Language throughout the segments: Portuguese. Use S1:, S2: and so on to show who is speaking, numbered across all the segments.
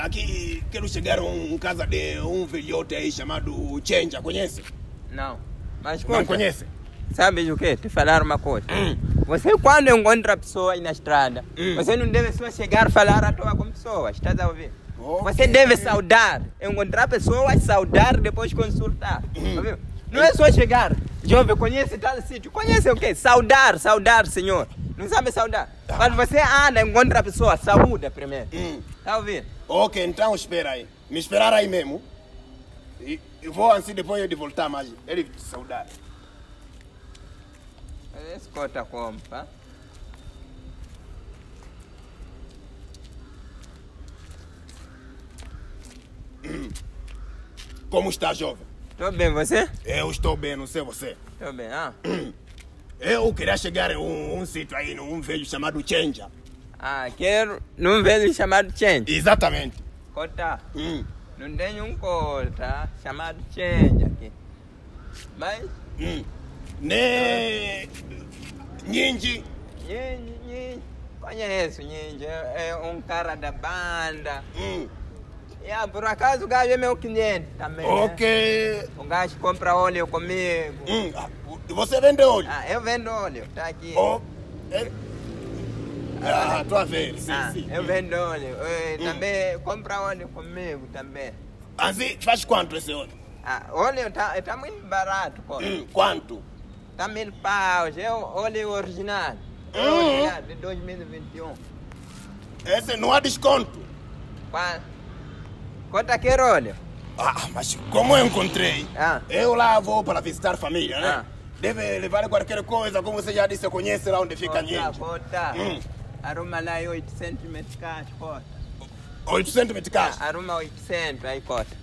S1: Ah,
S2: aqui quero chegar a um casa de um velhote aí chamado Chenja, conhece?
S1: não. Mas
S2: Não
S1: conta,
S2: conhece?
S1: sabe o que? Te falar uma coisa. Você quando encontra pessoas aí na estrada,
S2: Hum.
S1: você não deve só chegar e falar à toa com pessoas, estás a ouvir?
S2: Ok.
S1: Você deve saudar, encontrar pessoas, saudar, depois consultar.
S2: Hum.
S1: Ouviu? Não é só chegar, jovem, conhece tal sítio. Conhece o quê? Saudar, saudar, senhor. Não sabe saudar. Quando você anda, encontra a pessoa, saúda primeiro.
S2: Hum.
S1: Tá ouvindo?
S2: Ok, então espera aí. Me esperar aí mesmo. E eu vou assim depois de voltar, mas ele te saudar.
S1: Escuta como, tá?
S2: Como está, jovem?
S1: Tô bem, você?
S2: Eu estou bem, não sei você.
S1: Tô bem, ah.
S2: Eu queria chegar em um, um sítio aí, num velho chamado Chenja.
S1: Ah, quero num velho chamado Change.
S2: Exatamente.
S1: Cota,
S2: Hum.
S1: não tem um cota chamado Change aqui. Mas,
S2: Hum. Ne... Ninji.
S1: Nhinji, conheço Nhinji, é, é um cara da banda.
S2: Hum.
S1: E, ah, por acaso o gajo é meu cliente também. né?
S2: Ok.
S1: O gajo compra óleo comigo.
S2: Hum. Ah, Você vende óleo?
S1: Ah, eu vendo óleo, tá aqui.
S2: Oh. É... Ah, tô a ver. Sim,
S1: ah,
S2: sim.
S1: eu vendo óleo. Eh,
S2: Hum.
S1: Também compra óleo comigo também.
S2: Assim, faz quanto esse óleo?
S1: Ah, óleo tá, tá muito barato, pô.
S2: Hum. Quanto?
S1: Tá mil paus, é o óleo original. É
S2: Hum.
S1: original de 2021.
S2: Esse não há desconto.
S1: Qua- Quanto é que era óleo?
S2: Ah, mas como eu encontrei,
S1: Ah.
S2: eu lá vou para visitar família, né?
S1: Ah.
S2: Deve levar qualquer coisa, como você já disse, eu conheço lá onde fica
S1: Cota,
S2: Ninja.
S1: cota.
S2: Hum.
S1: Arruma lá em 800 meticais, cota.
S2: 800 meticais.
S1: Ah, arruma 800 aí, cota.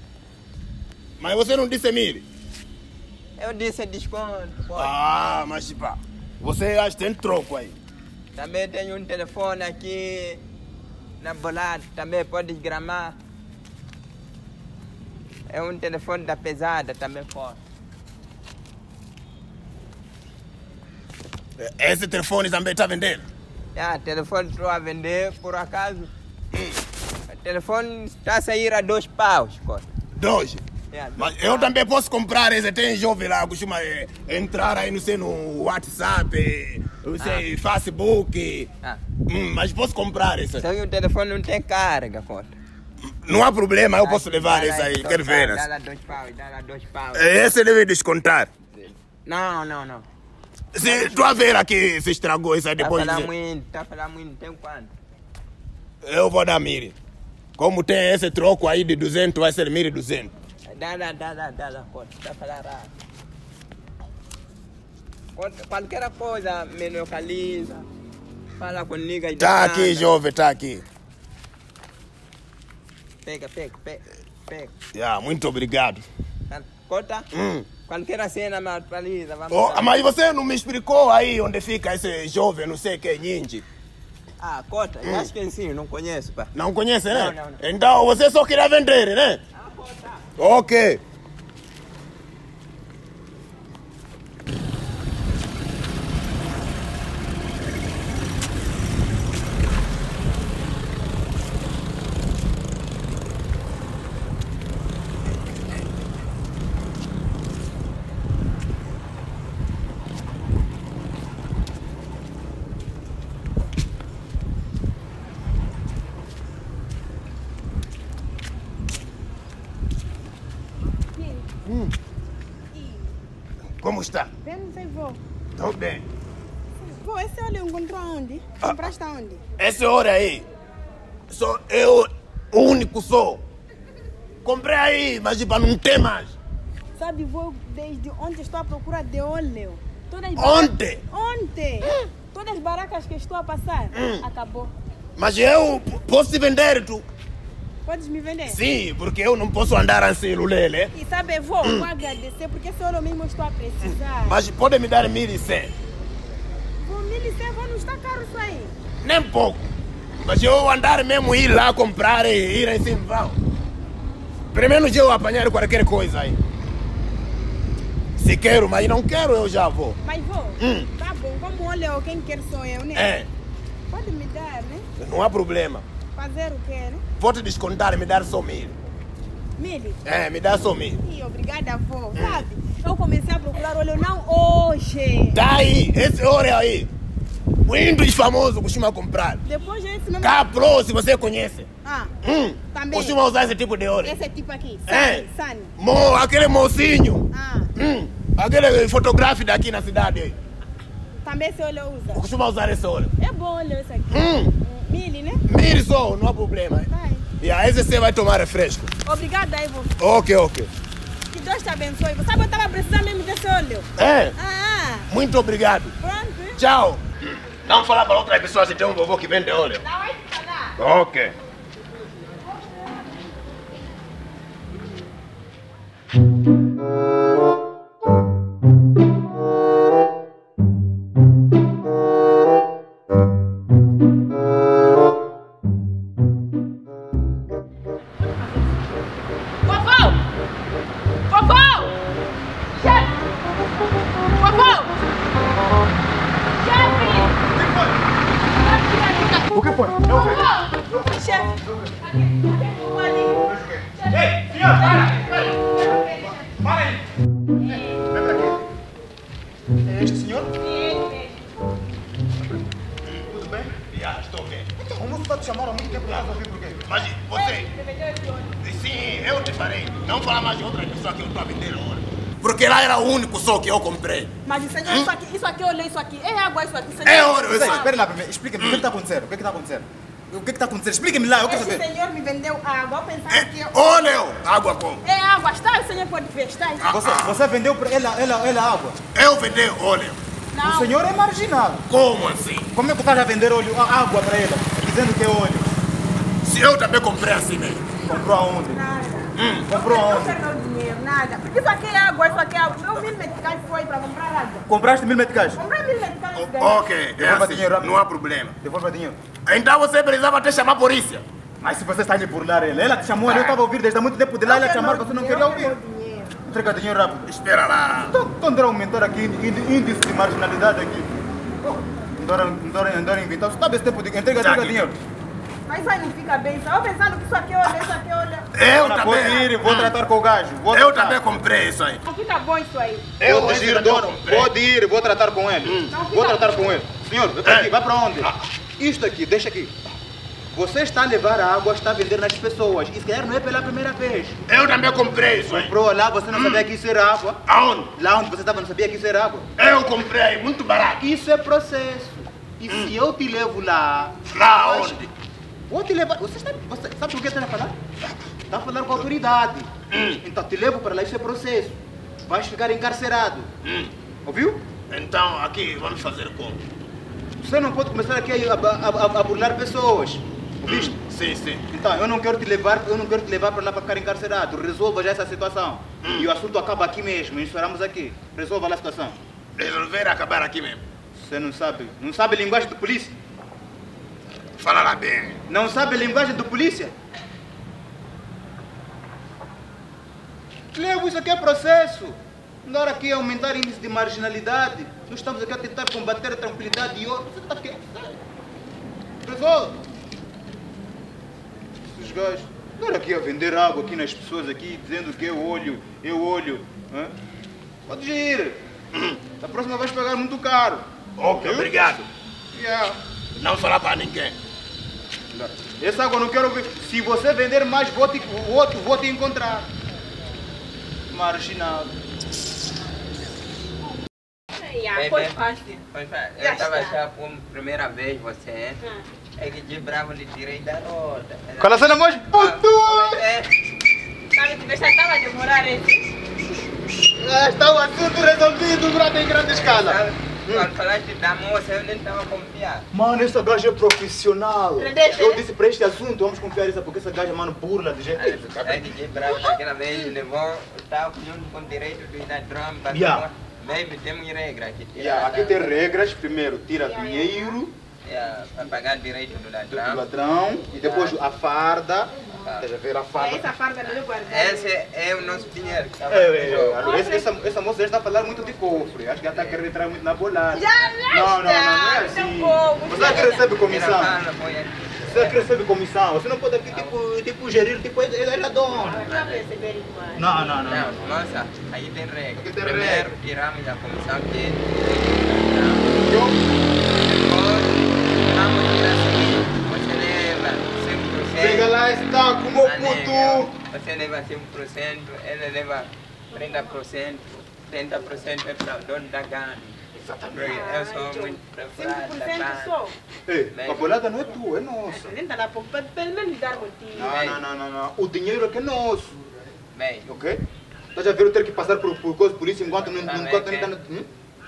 S2: Mas você não disse mil.
S1: Eu disse desconto, cota.
S2: Ah, mas pá, você acha que tem troco aí.
S1: Também tenho um telefone aqui na bolada, também pode gramar. É um telefone da pesada, também pode.
S2: Esse telefone também está vendendo.
S1: Ah, telefone estou a vender, por acaso. O telefone está a sair a dois paus, cota.
S2: Dois.
S1: Yeah, dois
S2: Mas eu também posso comprar esse. Tem jovem lá, costuma eh, entrar aí, não sei, no WhatsApp, eh, não sei, Facebook.
S1: Ah,
S2: Hum, mas posso comprar esse.
S1: só que o telefone não tem carga, cota.
S2: Não há problema, eu posso levar esse aí. Quero ver.
S1: Dá lá dois paus, dá lá dois paus.
S2: Esse deve descontar.
S1: Não, não, não.
S2: Se tu a ver aqui se estragou isso aí
S1: Tá
S2: depois.
S1: falando
S2: de-
S1: muito, tá falando muito, tem quanto?
S2: Eu vou dar mil. Como tem esse troco aí de 200, vai ser 1.200.
S1: Dá, dá, dá, dá, dá, dá, cota. Tá falando. Conta- Qualquer coisa me localiza. Fala comigo aí.
S2: Tá aqui, jovem, tá aqui.
S1: Pega, pega, pega. Pega.
S2: Yeah, muito obrigado.
S1: Conta?
S2: Hum.
S1: Qualquer cena me atualiza. Vamos
S2: Oh, mas você não me explicou aí onde fica esse jovem, não sei que, Ninji.
S1: Ah, conta. Eu acho que sim, não conheço, pá.
S2: Não conhece, né?
S1: Não, não, não.
S2: Então você só queria vender, né?
S1: Ah, conta.
S2: Ok. Como está?
S3: Bem, não sei, vou.
S2: Tô bem.
S3: Vou, esse óleo encontrou aonde?
S2: Ah.
S3: Compraste aonde?
S2: Essa hora aí, sou eu o único sou. Comprei aí, mas tipo, não tem mais.
S3: Sabe, vou desde ontem estou à procura de óleo. Todas as
S2: Ontem?
S3: Ontem! Todas as barracas que estou a passar, acabou.
S2: Mas eu posso vender, tu?
S3: Podes me vender?
S2: Sim, porque eu não posso andar assim, Lulele.
S3: E sabe, vou, vou agradecer porque esse óleo mesmo eu estou a precisar.
S2: Mas pode me dar 1.100.
S3: Vou me licença, vou não está caro isso aí.
S2: Nem pouco. Mas eu andar mesmo, ir lá comprar e ir assim, vão. Pelo menos eu apanhar qualquer coisa aí. Se quero, mas não quero, eu já vou.
S3: Mas vou.
S2: Hum.
S3: Tá bom, como óleo, quem quer sou eu, né?
S2: É,
S3: Pode me dar, né?
S2: não há problema.
S3: Fazer o quê, né?
S2: Vou te descontar, me dar só mil.
S3: Mili.
S2: É, me dá só mil.
S3: Ih, obrigada, avó. Sabe? Eu comecei a procurar óleo não hoje.
S2: Tá aí, esse óleo aí. Muitos famosos costumam comprar.
S3: Depois esse mesmo.
S2: Capro, se você conhece.
S3: Ah,
S2: Hum,
S3: Também.
S2: costuma usar esse tipo de óleo.
S3: esse tipo aqui.
S2: É.
S3: Sani. Sani.
S2: Mo, aquele mocinho.
S3: Ah,
S2: Hum, aquele fotógrafo daqui na cidade. aí.
S3: Também esse óleo usa.
S2: Costuma usar esse óleo.
S3: É bom óleo esse aqui.
S2: Hum,
S3: Mili, né?
S2: mire só, não há problema.
S3: Vai.
S2: E aí você vai tomar refresco.
S3: Obrigada aí, vovô.
S2: Ok, ok.
S3: Que Deus te abençoe. Você sabe, eu estava precisando mesmo desse óleo.
S2: É,
S3: Ah,
S2: muito obrigado.
S3: pronto.
S2: Tchau. Não falar para outras pessoas se tem um vovô que vende óleo.
S3: Não vai falar.
S2: Ok.
S4: O que foi?
S5: Vovô!
S3: Chefe.
S4: Ei, senhor, para! Para aí! Vem pra aqui. É este senhor? Tudo bem?
S2: Já, estou bem.
S4: Então, o moço está te chamando há muito tempo, não resolvi por quê?
S2: Mas você. Sim, eu te farei. Não falar mais de outra pessoa que eu estou a vender óleo. Porque lá era o único só que eu comprei.
S3: Mas senhor, isso aqui, isso aqui, olha isso aqui. É água isso aqui, senhor.
S2: É óleo,
S4: Espera,
S2: isso.
S4: espera lá primeiro, explica-me, o que está acontecendo? O que está acontecendo? O que está acontecendo? Explica-me lá, eu quero saber.
S3: senhor me vendeu água, eu pensava
S2: É
S3: que eu...
S2: óleo. Água como?
S3: É água, está? O senhor pode ver, está?
S4: Você, você vendeu para ela, ela, ela água.
S2: Eu vender óleo.
S3: Não.
S4: O senhor é marginal.
S2: Como assim?
S4: Como é que estás a vender óleo, água para ela? Dizendo que é óleo.
S2: Se eu também comprei assim mesmo.
S4: Comprou aonde?
S3: Nada.
S4: Comprou
S3: Não
S4: aonde?
S3: Nada. Porque isso aqui é água, isso aqui é água. Meu mil meticais foi para comprar água.
S4: Compraste mil meticais?
S3: Comprei mil meticais.
S2: Ok, é
S4: Devolva
S2: assim.
S4: dinheiro rápido.
S2: Não há problema.
S4: Devolva dinheiro.
S2: Então você precisava até chamar a polícia.
S4: Mas se você está a burlar ela, ela te chamou ali, eu estava a ouvir desde há muito tempo de lá, ela te chamar, você não queria ouvir. Entrega dinheiro rápido.
S2: Espera lá.
S4: Estou a aumentar aqui índice índice de marginalidade aqui. Andar inventar. Você sabe esse tempo de entrega,
S2: Já
S4: entrega dinheiro.
S3: Mas aí não fica bem. Só pensando que isso aqui é óleo, isso aqui é óleo.
S2: Eu
S4: Vou
S2: também.
S4: ir, vou tratar com o gajo. Vou
S2: Eu
S4: tratar.
S2: também comprei isso aí.
S3: Não fica bom isso aí.
S2: Eu
S4: dona.
S2: comprei.
S4: Pode ir, vou tratar com ele. Vou tratar com ele. Senhor, vem para
S2: É.
S4: aqui, vai para onde? Isto aqui, deixa aqui. Você está a levar a água, está a vender nas pessoas. Isso calhar não é pela primeira vez.
S2: Eu também comprei isso aí.
S4: Comprou lá, você não sabia que isso era água.
S2: Aonde?
S4: Lá onde você estava, não sabia que isso era água.
S2: Eu comprei, muito barato.
S4: Isso é processo. E se eu te levo lá.
S2: Lá onde?
S4: Vou te levar. Você sabe, você sabe o que está a falar? Está a falar com a autoridade. Então te levo para lá, isso é processo. Vais ficar encarcerado.
S2: Hum.
S4: Ouviu?
S2: Então, aqui, vamos fazer como?
S4: Você não pode começar aqui a, a, a- a burlar pessoas. Ouviste?
S2: Sim, sim.
S4: Então, eu não quero te levar, eu não quero te levar para lá para ficar encarcerado. Resolva já essa situação. E o assunto acaba aqui mesmo. Encerramos aqui. Resolva lá a situação.
S2: Resolver acabar aqui mesmo.
S4: Você não sabe. Não sabe linguagem do polícia?
S2: Fala lá bem.
S4: Não sabe linguagem do polícia? Levo, isso aqui é processo. Andar aqui a aumentar índice de marginalidade. Nós estamos aqui a tentar combater a tranquilidade e outro. Você está aqui. Resolve. Esses gajos. Andar aqui a vender água aqui nas pessoas aqui, dizendo que eu olho, eu olho. Hã? Pode ir. Da próxima vais pagar muito caro.
S2: Ok, obrigado.
S4: Yeah.
S2: Não falar para ninguém.
S4: Essa água eu não quero ver. Se você vender mais, vou te, vou, te- vou te encontrar. Marginal.
S3: Yeah,
S1: Bem,
S3: foi
S1: bem.
S3: fácil.
S1: Foi
S3: Já
S1: Eu estava já por primeira vez você.
S3: Ah.
S1: É que de bravo lhe tirei da roda.
S4: Qual a cena mais puto?
S1: É,
S3: Sabe que já estava a demorar esse.
S4: Ah, Está o assunto resolvido, brother, em grande escala.
S1: Confiado.
S4: Mano, essa gaja é profissional. Eu disse para este assunto, vamos confiar nisso, porque essa gaja, mano, burla de jeito.
S1: É de bravo daquela vez levou, estava junto com o direito do ladrão. para
S4: Yeah.
S1: Baby, temos regra aqui.
S4: Yeah, aqui tem regras. Primeiro, tira dinheiro
S1: Yeah, para pagar direito do
S4: do
S1: ladrão.
S4: ladrão e depois a farda. Estás a ver a
S3: É
S4: farda?
S3: essa farda dele guardar.
S1: Esse é o nosso dinheiro.
S4: É, é, é, essa, essa, essa moça já está a falar muito de cofre. Acho que ela está querendo entrar muito na bolada.
S3: Já
S4: Não, não, não, não é assim.
S3: não.
S4: Você é que recebe comissão. Você é que recebe comissão. Você não pode aqui, tipo, tipo gerir, tipo, ele ele é dono. Não, não, não.
S1: Não, moça, aí tem regra.
S4: Aqui tem
S1: Primeiro
S4: regra.
S1: tiramos a comissão que
S4: Eu-
S1: depois vamos tirar assim, você leva 5%.
S4: Pega lá, está como o
S1: Anel,
S4: puto.
S1: Você leva 5%, ele leva 30%, 30% é para o dono da carne. Exatamente. Eu sou muito preparado.
S3: 5% só.
S4: Ei, a bolada não é tua, é nossa.
S3: Nem está lá pouco, pelo menos dar motivo.
S4: Não, não, não, não, não. O dinheiro é que é nosso,
S1: Bem,
S4: ok? Tá já viram ter que passar por, por coisa por isso enquanto não,
S1: Tá
S4: está no... Hum?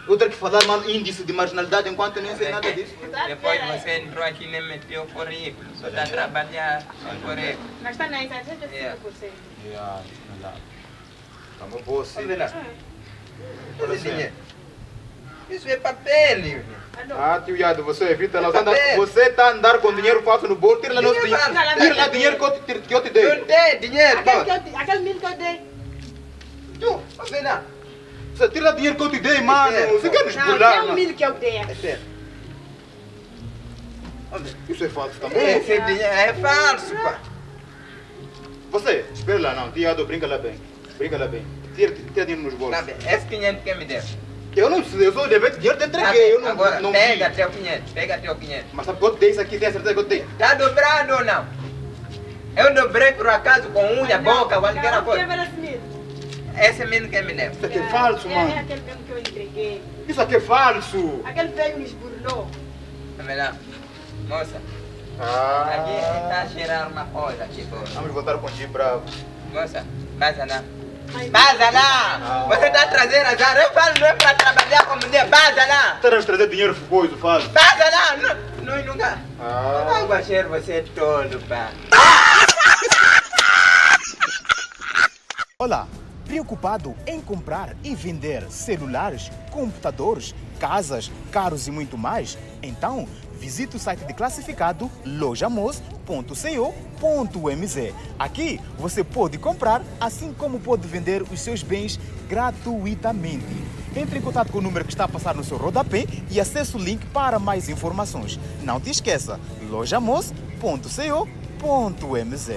S4: Eu ter que falar mano, índice de marginalidade enquanto eu nem sei nada disso.
S1: depois você entrou aqui e nem meteu o currículo. Só está a trabalhar sem currículo.
S3: Mas está na incerteza de
S1: Yeah.
S3: 5%.
S4: Yeah, não dá. Tá uma boa sim.
S1: Olha lá.
S4: Olha
S1: Esse
S4: assim.
S1: dinheiro. Isso é papel, Yuri.
S4: Ah, tio Yado, você evita lá.
S1: É
S4: Você anda-
S1: papel.
S4: Você está a andar com dinheiro falso no bolso, tira lá nosso
S1: Dinheiro
S4: dinheiro. Tira lá dinheiro que eu te, que eu te dei.
S1: Não dinheiro,
S3: Aquele, que
S1: pô.
S3: eu, te- aquele mil que eu dei.
S1: Tu, olha lá.
S4: Você tira dinheiro que eu te dei, mano.
S1: certo.
S4: Você quer nos
S3: Não,
S4: burlar,
S3: tem um
S4: mano?
S3: mil que eu dei.
S1: É sério. Olha,
S4: Isso é falso também.
S1: Esse dinheiro é falso, pá.
S4: Você, espera lá, não. Tio Yado, brinca lá bem. Brinca lá bem. Tira, tira dinheiro nos bolsos.
S1: Tá bem, esse 500 quem me deu?
S4: Eu não sei, eu sou devente dinheiro, te
S1: Tá
S4: entreguei. Eu não,
S1: Agora,
S4: não
S1: pega
S4: vi.
S1: teu 500, pega teu 500.
S4: Mas sabe que eu te dei isso aqui, tem a certeza que eu te dei?
S1: Tá dobrado ou não? Eu dobrei por acaso com unha, boca, qualquer
S3: Não,
S1: coisa.
S3: Quebra esse mil.
S1: Esse menino quem me deu?
S4: Isso aqui é falso,
S3: É, é
S4: mano.
S3: aquele mesmo que eu entreguei.
S4: Isso aqui é falso.
S3: Aquele velho me esburlou.
S1: Olha lá. Moça,
S4: Ah.
S1: aqui está a cheirar uma coisa aqui, pô.
S4: Vamos voltar com o Tim Bravo.
S1: Moça, vaza lá.
S3: Mas-
S1: Vaza lá! Você está trazendo azar. Eu falo não é para trabalhar com mulher. Vaza lá!
S4: Você deve trazer dinheiro coisa, falso.
S1: Vaza lá! Não, não, nunca.
S4: Ah.
S1: Não vai você é tolo, pá.
S6: Olá, preocupado em comprar e vender celulares, computadores, casas, carros e muito mais? Então, visite o site de classificado lojamos.co.mz. Aqui você pode comprar, assim como pode vender os seus bens gratuitamente. Entre em contato com o número que está a passar no seu rodapé e acesse o link para mais informações. Não te esqueça, lojamos.co.mz.